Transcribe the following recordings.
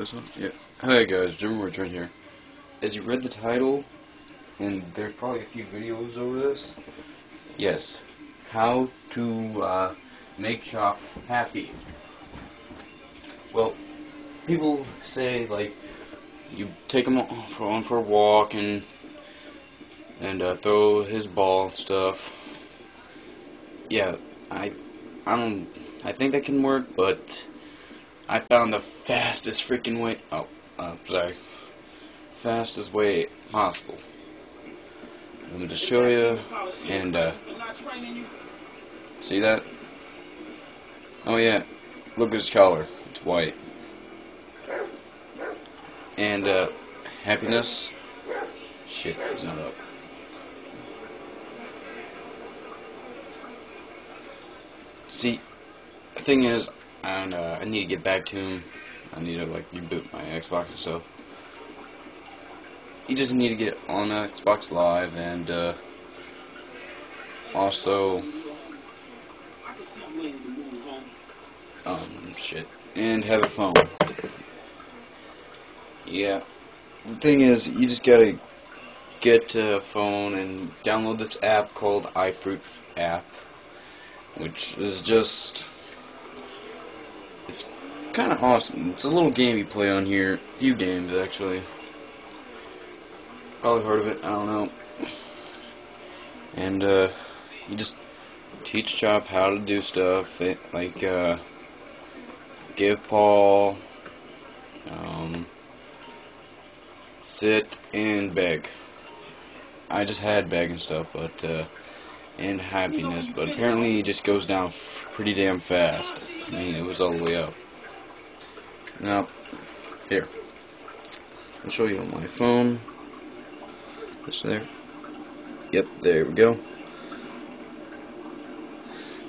this one? Yeah. Hi guys, Jeremy Trent here. As you read the title, and there's probably a few videos over this. Yes. How to uh, make Chop happy. Well, people say like you take him on for a walk and and uh, throw his ball and stuff. Yeah, I I don't I think that can work, but I found the fastest freaking way. Oh, uh, sorry. Fastest way possible. I'm going to show you, and uh, see that? Oh yeah, look at his collar. It's white. And uh, happiness. Shit, it's not up. See, the thing is, and uh, I need to get back to him. I need to like reboot my Xbox and stuff. You just need to get on Xbox Live and uh, also um shit and have a phone. Yeah, the thing is, you just gotta get a phone and download this app called iFruit app, which is just it's kind of awesome. It's a little game you play on here. A few games, actually. Probably heard of it. I don't know. And, uh, you just teach Chop how to do stuff. It, like, uh, give Paul, um, sit and beg. I just had beg and stuff, but, uh, and happiness, but apparently it just goes down pretty damn fast. I mean, it was all the way up. Now, here. I'll show you on my phone. Just there. Yep, there we go.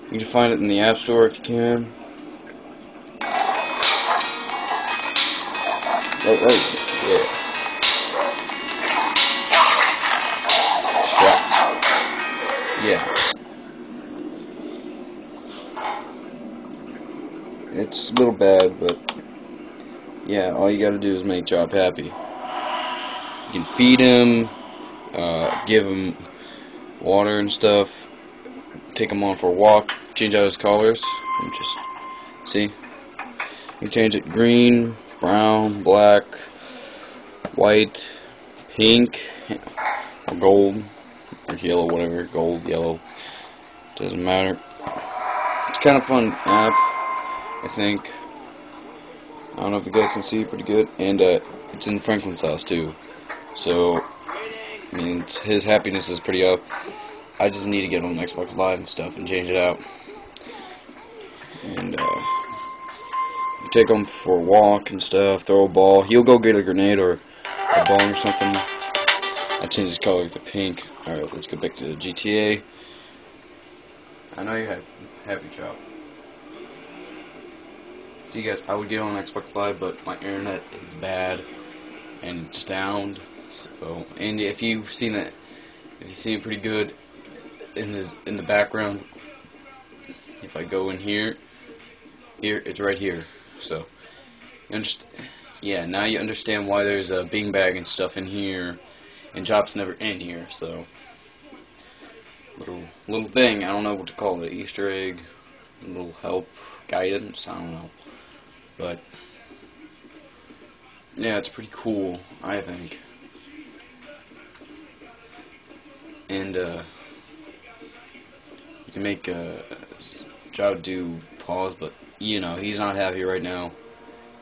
You can find it in the App Store if you can. Oh, oh, yeah. It's a little bad, but yeah, all you gotta do is make Chop happy. You can feed him, uh, give him water and stuff, take him on for a walk, change out his colors, and just see. You change it green, brown, black, white, pink, or gold or yellow, whatever, gold, yellow, doesn't matter. It's kind of fun app, I think. I don't know if you guys can see pretty good, and uh, it's in Franklin's house too. So, I mean, his happiness is pretty up. I just need to get on Xbox Live and stuff and change it out. And uh, take him for a walk and stuff, throw a ball. He'll go get a grenade or a bomb or something. I changed his color to pink. Alright, let's go back to the GTA. I know you had Happy Chop. See guys, I would get on Xbox Live, but my internet is bad and it's down. So, and if you've seen it, if you see it pretty good in this in the background, if I go in here, here it's right here. So, yeah, now you understand why there's a beanbag and stuff in here and Chop's never in here, so little little thing. I don't know what to call it. Easter egg, little help, guidance. I don't know, but yeah, it's pretty cool. I think, and uh, you can make a job do pause, but you know he's not happy right now.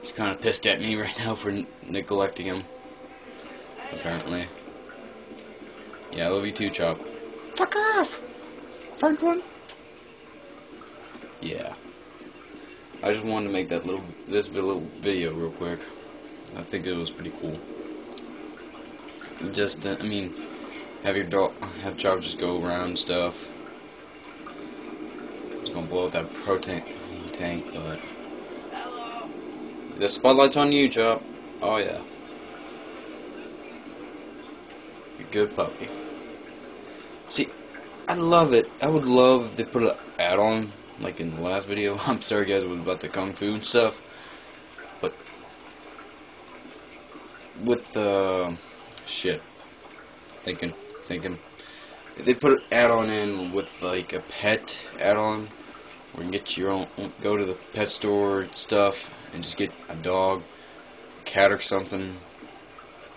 He's kind of pissed at me right now for neglecting him. Apparently. Yeah, I love you too, Chop. Fuck off! Franklin! Yeah. I just wanted to make that little, this little video real quick. I think it was pretty cool. Just, uh, I mean, have your dog, have Chop just go around stuff. It's gonna blow up that propane tank, but the spotlight's on you, Chop. Oh yeah. You good puppy. See, I love it. I would love to put an add-on, like in the last video. I'm sorry guys was about the kung fu and stuff. But, with uh, shit. Thinking, thinking. They put an add-on in with like a pet add-on, where you can get your own. Go to the pet store and stuff, and just get a dog, a cat or something.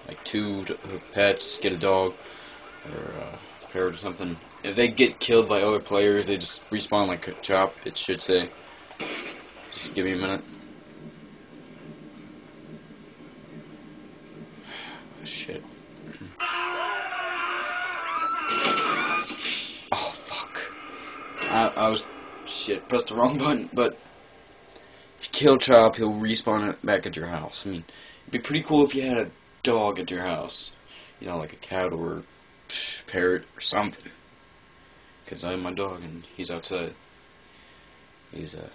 Like two pets, get a dog or uh, or something. If they get killed by other players, they just respawn like a chop. It should say. Just give me a minute. Shit. Oh fuck. I, I was shit pressed the wrong button, but if you kill Chop, he'll respawn it back at your house. I mean, it'd be pretty cool if you had a dog at your house. You know, like a cat or parrot or something. Cause I have my dog and he's outside. He's a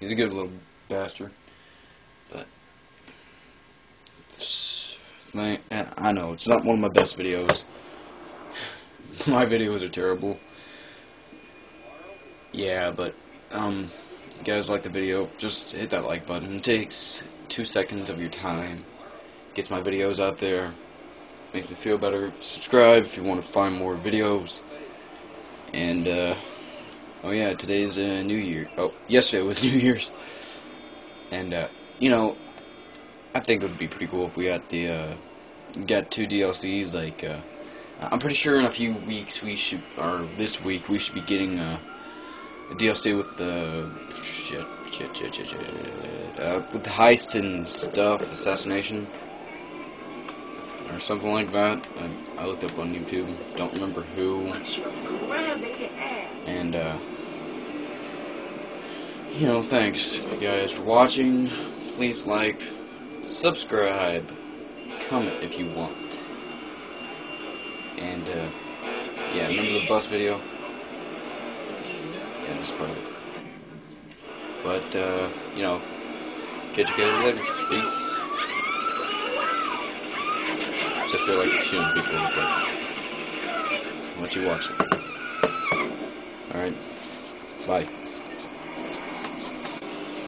he's a good little bastard, but I know it's not one of my best videos. my videos are terrible. Yeah, but um, guys like the video, just hit that like button. It takes two seconds of your time. Gets my videos out there. Makes me feel better. Subscribe if you want to find more videos. And uh, oh yeah, today's uh, New Year. Oh, yesterday was New Year's. And uh, you know, I think it would be pretty cool if we got the uh, got two DLCs. Like, uh, I'm pretty sure in a few weeks we should, or this week we should be getting uh, a DLC with the shit, shit, shit, shit, shit uh, with the heist and stuff, assassination, or something like that. I, I looked up on YouTube. Don't remember who. And uh, you know, thanks guys for watching. Please like subscribe, comment if you want. And, uh, yeah, remember the bus video? Yeah, this is part of it. But, uh, you know, catch you guys later. Peace. Just feel like shooting people I'll let you watch it. Alright, bye.